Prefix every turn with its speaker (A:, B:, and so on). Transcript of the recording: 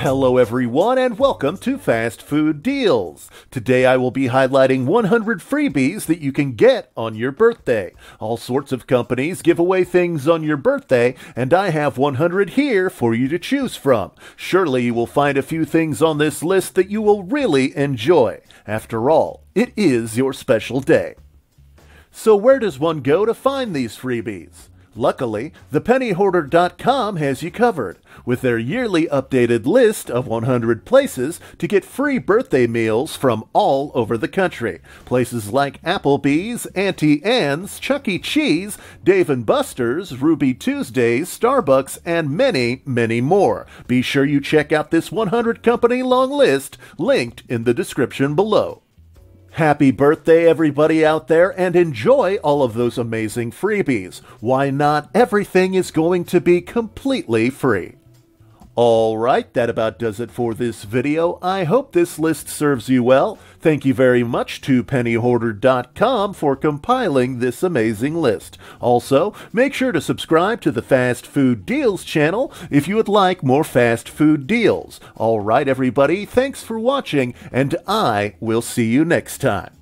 A: Hello, everyone, and welcome to Fast Food Deals. Today I will be highlighting 100 freebies that you can get on your birthday. All sorts of companies give away things on your birthday, and I have 100 here for you to choose from. Surely you will find a few things on this list that you will really enjoy. After all, it is your special day. So, where does one go to find these freebies? Luckily, thepennyhoarder.com has you covered with their yearly updated list of 100 places to get free birthday meals from all over the country. Places like Applebee's, Auntie Anne's, Chuck E. Cheese, Dave & Buster's, Ruby Tuesdays, Starbucks, and many, many more. Be sure you check out this 100 company long list linked in the description below. Happy birthday, everybody out there, and enjoy all of those amazing freebies. Why not? Everything is going to be completely free. Alright, that about does it for this video. I hope this list serves you well. Thank you very much to pennyhoarder.com for compiling this amazing list. Also, make sure to subscribe to the Fast Food Deals channel if you would like more fast food deals. Alright, everybody, thanks for watching, and I will see you next time.